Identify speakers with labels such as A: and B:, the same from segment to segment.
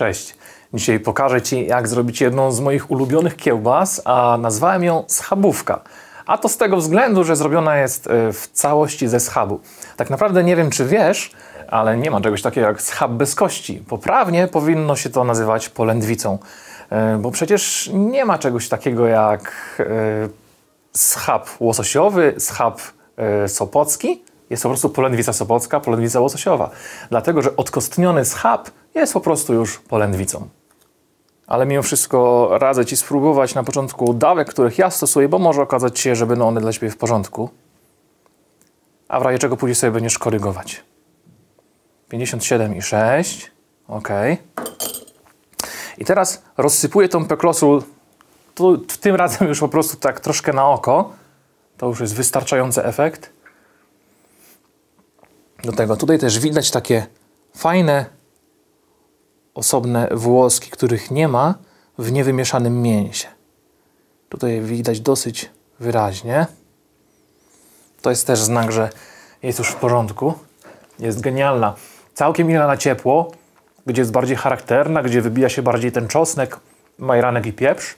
A: Cześć. Dzisiaj pokażę Ci, jak zrobić jedną z moich ulubionych kiełbas, a nazwałem ją schabówka. A to z tego względu, że zrobiona jest e, w całości ze schabu. Tak naprawdę nie wiem, czy wiesz, ale nie ma czegoś takiego jak schab bez kości. Poprawnie powinno się to nazywać polędwicą, e, bo przecież nie ma czegoś takiego jak e, schab łososiowy, schab sopocki, jest po prostu polędwica sopocka, polędwica łososiowa. Dlatego, że odkostniony schab jest po prostu już polędwicą. Ale mimo wszystko radzę Ci spróbować na początku dawek, których ja stosuję, bo może okazać się, że będą one dla Ciebie w porządku. A w razie czego później sobie będziesz korygować. 57,6. OK. I teraz rozsypuję tą peklosu tu, tym razem już po prostu tak troszkę na oko. To już jest wystarczający efekt. Do tego tutaj też widać takie fajne osobne włoski, których nie ma w niewymieszanym mięsie. Tutaj widać dosyć wyraźnie. To jest też znak, że jest już w porządku. Jest genialna. Całkiem inna na ciepło, gdzie jest bardziej charakterna, gdzie wybija się bardziej ten czosnek, majranek i pieprz.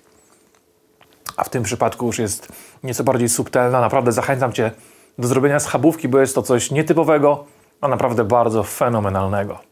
A: A w tym przypadku już jest nieco bardziej subtelna. Naprawdę zachęcam Cię do zrobienia schabówki, bo jest to coś nietypowego, a naprawdę bardzo fenomenalnego.